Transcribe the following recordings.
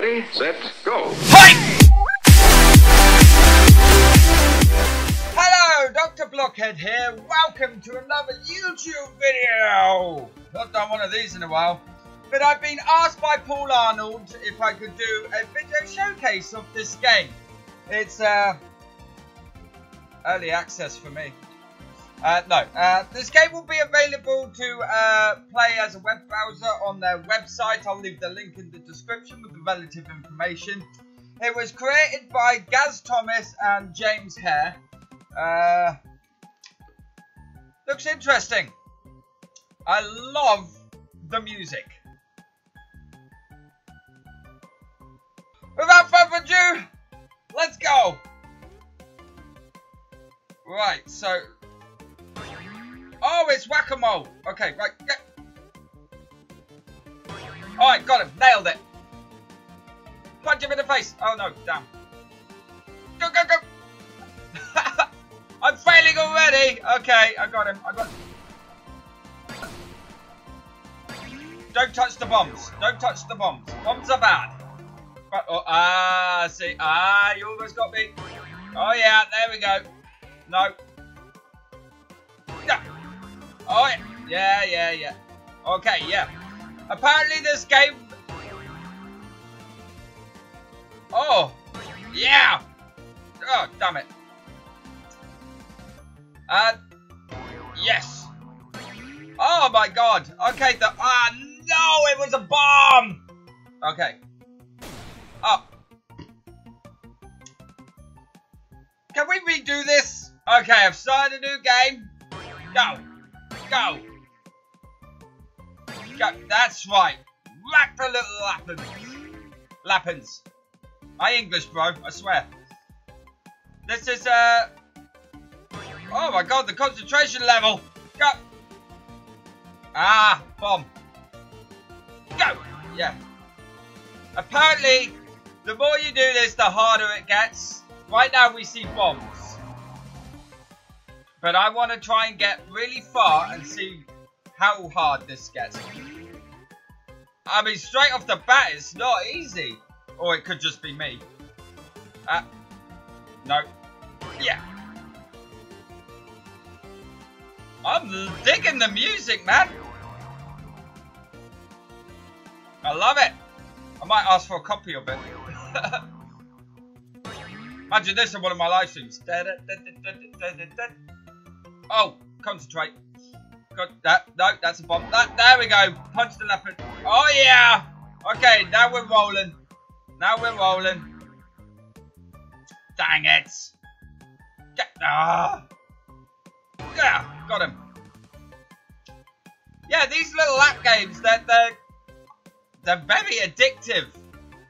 Ready, set, go. Hello, Dr. Blockhead here. Welcome to another YouTube video. Not done one of these in a while. But I've been asked by Paul Arnold if I could do a video showcase of this game. It's uh, early access for me. Uh, no, uh, this game will be available to uh, play as a web browser on their website. I'll leave the link in the description with the relative information. It was created by Gaz Thomas and James Hare. Uh, looks interesting. I love the music. Without further ado, let's go. Right, so Oh, it's whack-a-mole. Okay, right. Get. Alright, got him. Nailed it. Punch him in the face. Oh, no. Damn. Go, go, go. I'm failing already. Okay, I got him. I got him. Don't touch the bombs. Don't touch the bombs. Bombs are bad. But, oh, ah, see. Ah, you almost got me. Oh, yeah. There we go. No. No. Oh, yeah, yeah, yeah. Okay, yeah. Apparently this game... Oh, yeah. Oh, damn it. Uh, yes. Oh my god. Okay, the... Ah, no, it was a bomb. Okay. Oh. Can we redo this? Okay, I've started a new game. Go. Go! Go. That's right. Whack the little lapins. Lapins. My English, bro. I swear. This is, uh... Oh my god, the concentration level. Go. Ah, bomb. Go. Yeah. Apparently, the more you do this, the harder it gets. Right now, we see bombs. But I want to try and get really far and see how hard this gets. I mean, straight off the bat, it's not easy. Or it could just be me. Uh, no. Yeah. I'm digging the music, man. I love it. I might ask for a copy of it. Imagine this in one of my live streams. Oh, concentrate. Got that. No, that's a bomb. That. There we go. Punch the leopard. Oh yeah. Okay, now we're rolling. Now we're rolling. Dang it. Get. Ah. Yeah, got him. Yeah, these little lap games, they're, they're, they're very addictive.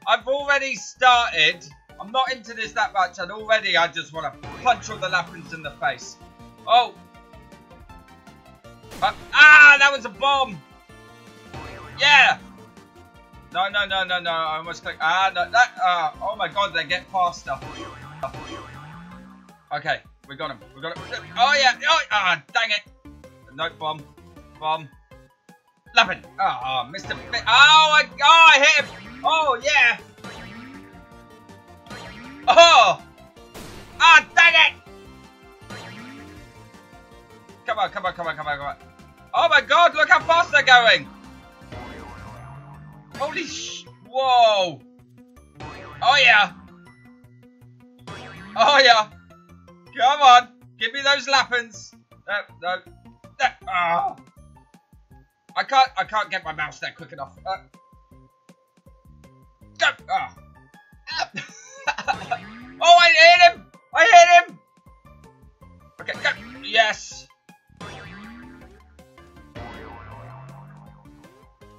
I've already started. I'm not into this that much, and already I just want to punch all the lapins in the face. Oh, uh, ah, that was a bomb. Yeah. No, no, no, no, no. I almost clicked. Ah, no, that. Uh, oh my god, they get faster. Okay, we got him. We got him. Oh yeah. Oh, ah, dang it. No bomb. Bomb. Lapin. Oh, Mr. Fit. Oh, I, oh, I hit him. Oh yeah. Oh. Ah, dang it. Come on, come on, come on, come on, come on. Oh my god, look how fast they're going! Holy sh... Whoa! Oh yeah! Oh yeah! Come on! Give me those lapins! No, no. no. Oh. I can't, I can't get my mouse there quick enough. Uh. Go! Oh. oh, I hit him! I hit him! Okay, go! Yes!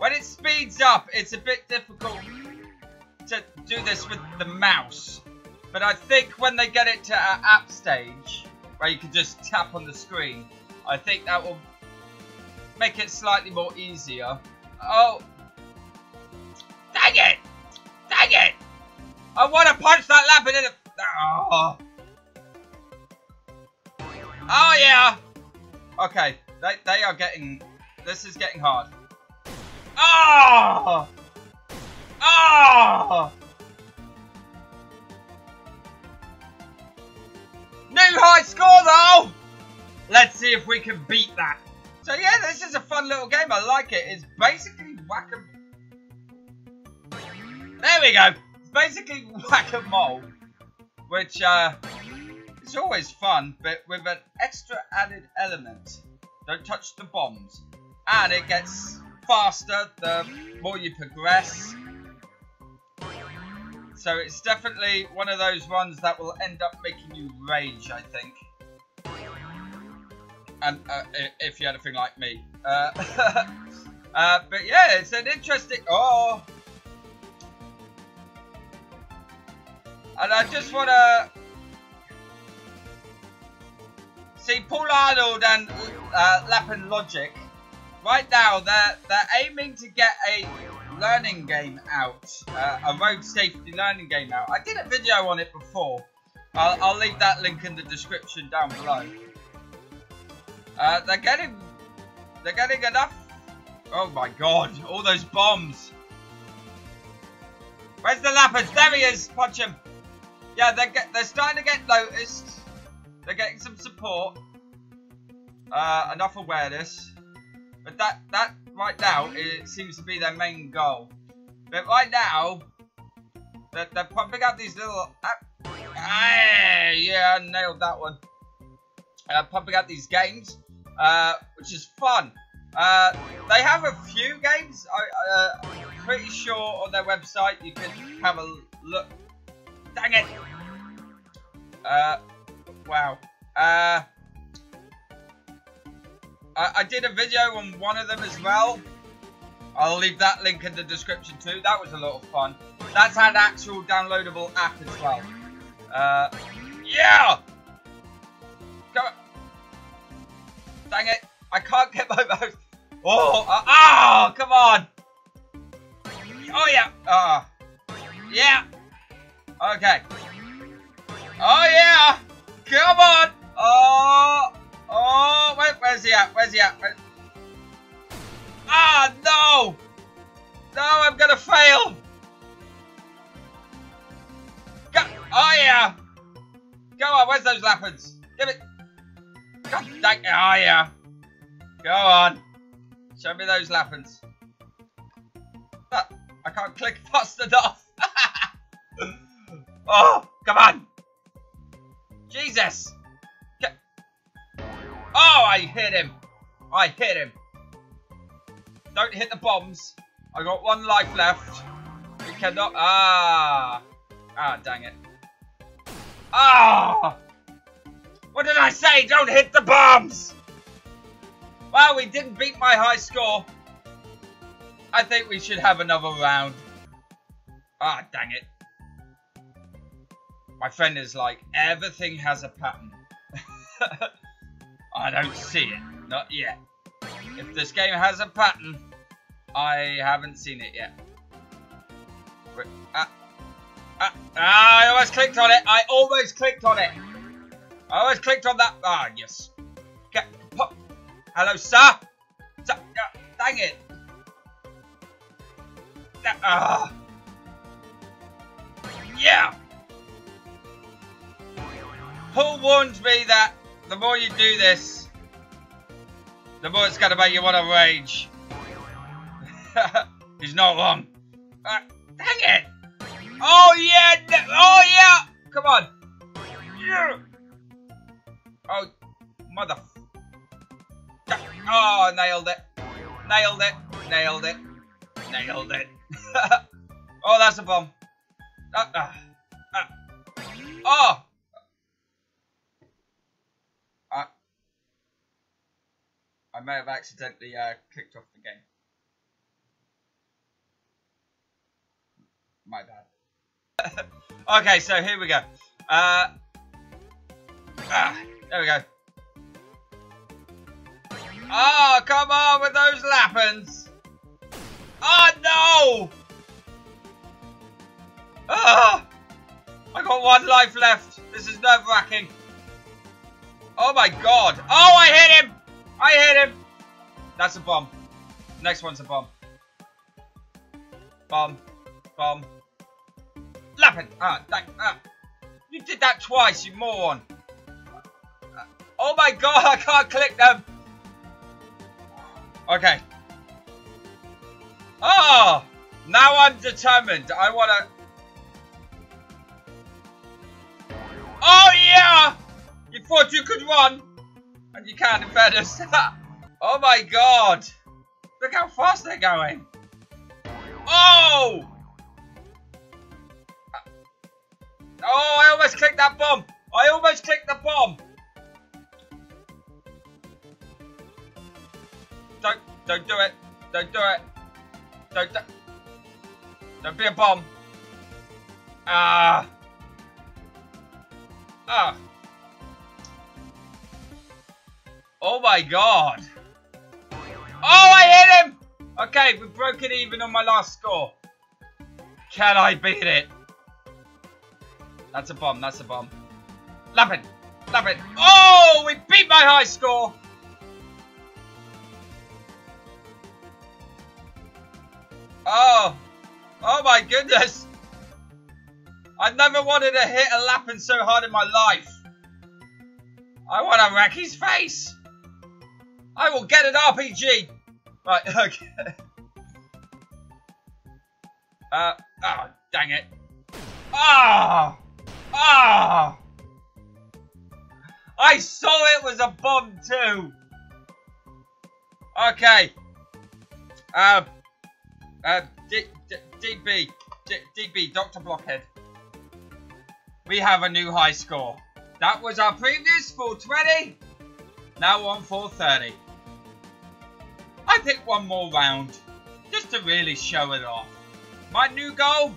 When it speeds up, it's a bit difficult to do this with the mouse. But I think when they get it to an app stage, where you can just tap on the screen, I think that will make it slightly more easier. Oh. Dang it! Dang it! I want to punch that lapin in the... Oh. Ah! oh, yeah! Okay, they, they are getting... This is getting hard. Ah! Ah! New high score though! Let's see if we can beat that. So yeah, this is a fun little game. I like it. It's basically whack a. There we go. It's basically whack a mole, which uh, is always fun, but with an extra added element. Don't touch the bombs, and it gets faster the more you progress. So it's definitely one of those ones that will end up making you rage, I think. And uh, if you had a thing like me. Uh, uh, but yeah, it's an interesting... Oh! And I just want to... See, Paul Arnold and uh, Lapin Logic, right now, they're, they're aiming to get a learning game out, uh, a road safety learning game out. I did a video on it before. I'll, I'll leave that link in the description down below. Uh, they're getting, they're getting enough. Oh my god, all those bombs. Where's the Lappers? There he is. Punch him. Yeah, they're get, they're starting to get noticed. They're getting some support. Uh, enough awareness. But that that right now it seems to be their main goal. But right now, they're, they're pumping out these little. Ah, yeah, I nailed that one. Uh, pumping out these games, uh, which is fun. Uh, they have a few games. I, am uh, pretty sure on their website you can have a look. Dang it! Uh, wow. Uh, I, I did a video on one of them as well. I'll leave that link in the description too. That was a lot of fun. That's had actual downloadable app as well. Uh, yeah! Go. Dang it. I can't get my mouse. Oh, uh, oh, come on. Oh, yeah. Uh, yeah. Okay. Oh, yeah. Come on. Oh. Oh, where, where's he at? Where's he at? Where... Ah, no! No, I'm gonna fail! Go oh, yeah! Go on, where's those leopards? Give it! God dang it, oh, yeah! Go on! Show me those leopards. I can't click fast enough! Hit him. I hit him. Don't hit the bombs. I got one life left. We cannot. Ah. Ah, dang it. Ah. What did I say? Don't hit the bombs. Well, we didn't beat my high score. I think we should have another round. Ah, dang it. My friend is like, everything has a pattern. I don't see it. Not yet. If this game has a pattern, I haven't seen it yet. Ah, ah, ah, I almost clicked on it. I almost clicked on it. I almost clicked on that. Ah, yes. Get, pop. Hello, sir. sir uh, dang it. Ah. Yeah. Who warned me that the more you do this, the more it's gonna make you want to rage. He's not wrong. Uh, dang it! Oh yeah! Oh yeah! Come on! Yeah. Oh, mother. Oh, nailed it! Nailed it! Nailed it! Nailed it! oh, that's a bomb. Uh, uh. Oh! I may have accidentally uh, off the game. My bad. okay, so here we go. Uh, ah, there we go. Oh, come on with those lapins. Oh, no! Ah! I got one life left. This is nerve-wracking. Oh my god. Oh, I hit him! I hit him! That's a bomb. Next one's a bomb. Bomb. Bomb. Lapin! Ah, that, ah. You did that twice, you moron. Uh, Oh my god, I can't click them. Okay. Oh, now I'm determined. I want to... Oh yeah! You thought you could run. And you can in us. oh my god. Look how fast they're going. Oh! Oh, I almost clicked that bomb. I almost clicked the bomb. Don't, don't do it. Don't do it. Don't, don't, don't be a bomb. Ah. Ah. Oh my god. Oh, I hit him! Okay, we've broken even on my last score. Can I beat it? That's a bomb, that's a bomb. Love it! Love it! Oh, we beat my high score! Oh! Oh my goodness! I never wanted to hit a Lapin so hard in my life. I want to wreck his face! I will get an RPG! Right, okay. Uh, oh, dang it. Ah! Ah! I saw it was a bomb too! Okay. Uh, uh, DB, DB, Dr. Blockhead. We have a new high score. That was our previous 420. Now on 430. I think one more round, just to really show it off. My new goal,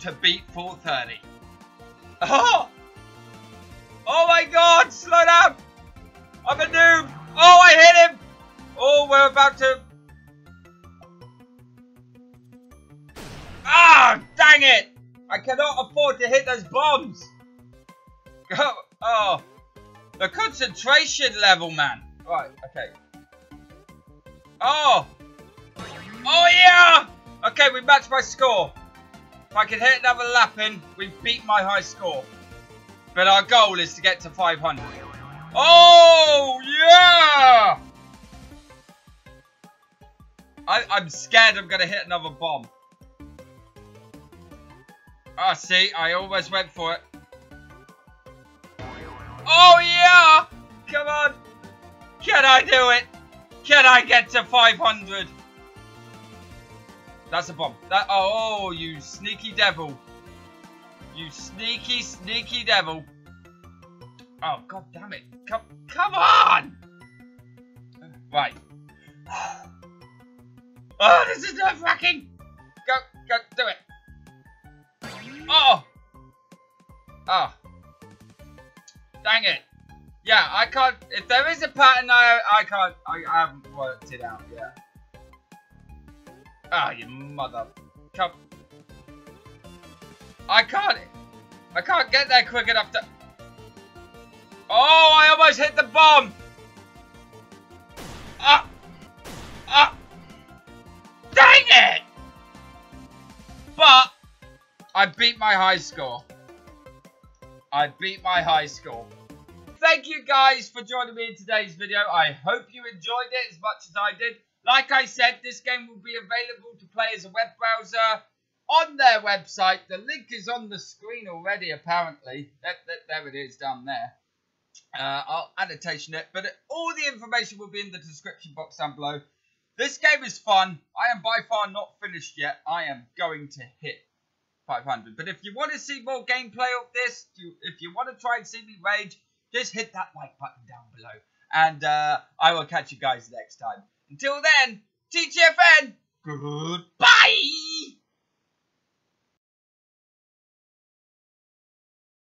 to beat 430. Oh! Oh my god, slow down! I'm a noob! Oh, I hit him! Oh, we're about to... Ah, dang it! I cannot afford to hit those bombs! Oh, oh. The concentration level, man. Right, okay. Oh! Oh yeah! Okay, we matched my score. If I can hit another Lapin, we beat my high score. But our goal is to get to 500. Oh, yeah! I, I'm scared I'm going to hit another bomb. Ah, oh, see, I almost went for it. Oh, yeah! Come on! Can I do it? Can I get to 500? That's a bomb. That oh, you sneaky devil. You sneaky, sneaky devil. Oh, god damn it. Come, come on! Right. Oh, this is nerve-wracking! Go, go, do it. Oh! Oh. Dang it. Yeah, I can't, if there is a pattern, I, I can't, I, I haven't worked it out yet. Ah, you mother. Come. I can't. I can't get there quick enough to. Oh, I almost hit the bomb. Ah. Ah. Dang it. But I beat my high score. I beat my high score. Thank you guys for joining me in today's video. I hope you enjoyed it as much as I did. Like I said, this game will be available to play as a web browser on their website. The link is on the screen already, apparently. That, that, there it is down there. Uh, I'll annotation it, but all the information will be in the description box down below. This game is fun. I am by far not finished yet. I am going to hit 500. But if you want to see more gameplay of this, if you want to try and see me rage, just hit that like button down below. And uh, I will catch you guys next time. Until then, TTFN, goodbye!